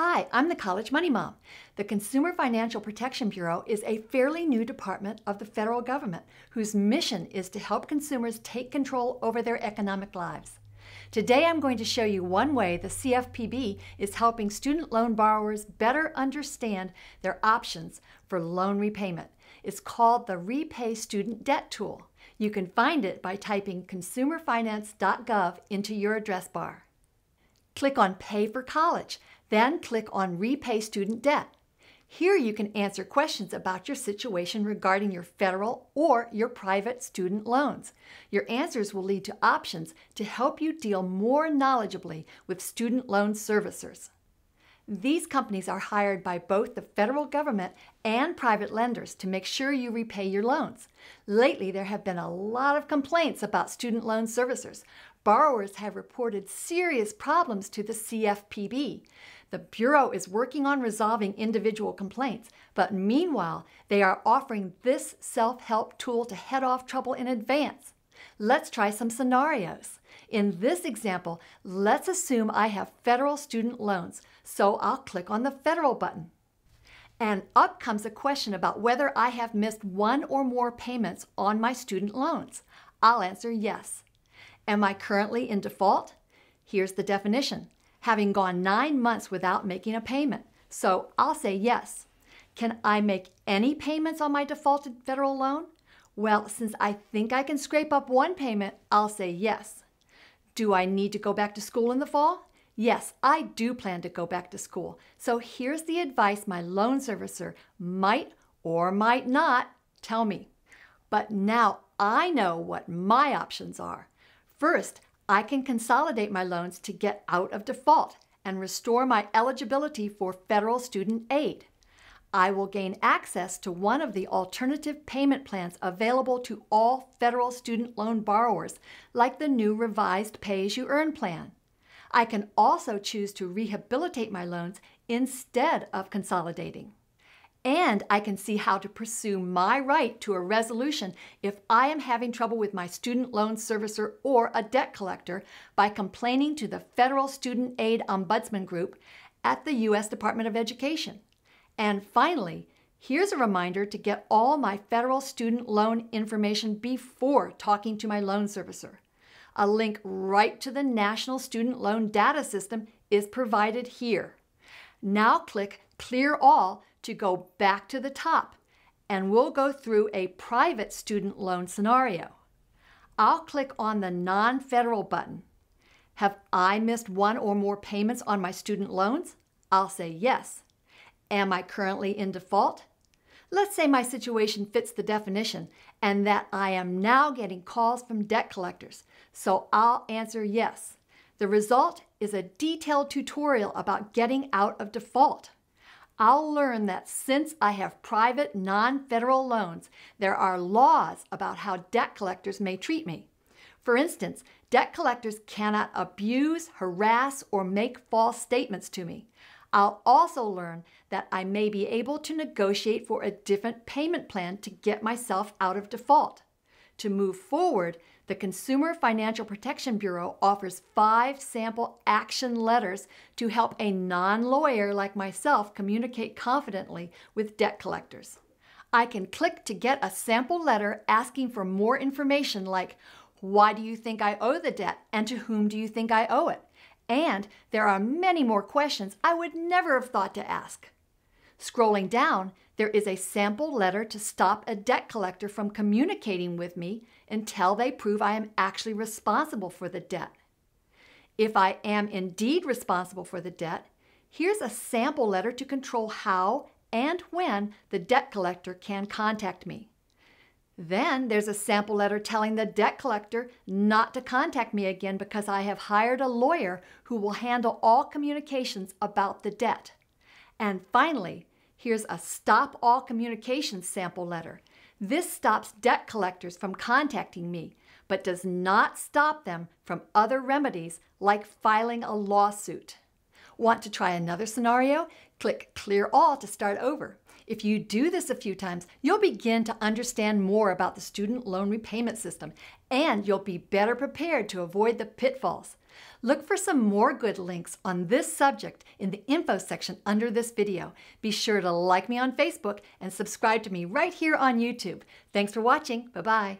Hi, I'm the College Money Mom. The Consumer Financial Protection Bureau is a fairly new department of the federal government whose mission is to help consumers take control over their economic lives. Today I'm going to show you one way the CFPB is helping student loan borrowers better understand their options for loan repayment. It's called the Repay Student Debt Tool. You can find it by typing consumerfinance.gov into your address bar. Click on Pay for College. Then click on Repay Student Debt. Here you can answer questions about your situation regarding your federal or your private student loans. Your answers will lead to options to help you deal more knowledgeably with student loan servicers. These companies are hired by both the federal government and private lenders to make sure you repay your loans. Lately, there have been a lot of complaints about student loan servicers. Borrowers have reported serious problems to the CFPB. The Bureau is working on resolving individual complaints, but meanwhile, they are offering this self help tool to head off trouble in advance. Let's try some scenarios. In this example, let's assume I have federal student loans, so I'll click on the Federal button. And up comes a question about whether I have missed one or more payments on my student loans. I'll answer yes. Am I currently in default? Here's the definition having gone nine months without making a payment. So I'll say yes. Can I make any payments on my defaulted federal loan? Well, since I think I can scrape up one payment, I'll say yes. Do I need to go back to school in the fall? Yes, I do plan to go back to school. So here's the advice my loan servicer might or might not tell me. But now I know what my options are. First, I can consolidate my loans to get out of default and restore my eligibility for federal student aid. I will gain access to one of the alternative payment plans available to all federal student loan borrowers, like the new revised Pay As You Earn plan. I can also choose to rehabilitate my loans instead of consolidating and I can see how to pursue my right to a resolution if I am having trouble with my student loan servicer or a debt collector by complaining to the Federal Student Aid Ombudsman Group at the U.S. Department of Education. And finally, here's a reminder to get all my federal student loan information before talking to my loan servicer. A link right to the National Student Loan Data System is provided here. Now click Clear All to go back to the top and we'll go through a private student loan scenario. I'll click on the non-federal button. Have I missed one or more payments on my student loans? I'll say yes. Am I currently in default? Let's say my situation fits the definition and that I am now getting calls from debt collectors, so I'll answer yes. The result is a detailed tutorial about getting out of default. I'll learn that since I have private non federal loans, there are laws about how debt collectors may treat me. For instance, debt collectors cannot abuse, harass, or make false statements to me. I'll also learn that I may be able to negotiate for a different payment plan to get myself out of default. To move forward, the Consumer Financial Protection Bureau offers five sample action letters to help a non lawyer like myself communicate confidently with debt collectors. I can click to get a sample letter asking for more information like why do you think I owe the debt and to whom do you think I owe it? And there are many more questions I would never have thought to ask. Scrolling down, there is a sample letter to stop a debt collector from communicating with me until they prove I am actually responsible for the debt. If I am indeed responsible for the debt, here's a sample letter to control how and when the debt collector can contact me. Then there's a sample letter telling the debt collector not to contact me again because I have hired a lawyer who will handle all communications about the debt. And finally, here's a Stop All Communications sample letter. This stops debt collectors from contacting me, but does not stop them from other remedies like filing a lawsuit. Want to try another scenario? Click Clear All to start over. If you do this a few times, you'll begin to understand more about the student loan repayment system and you'll be better prepared to avoid the pitfalls. Look for some more good links on this subject in the info section under this video. Be sure to like me on Facebook and subscribe to me right here on YouTube. Thanks for watching. Bye-bye.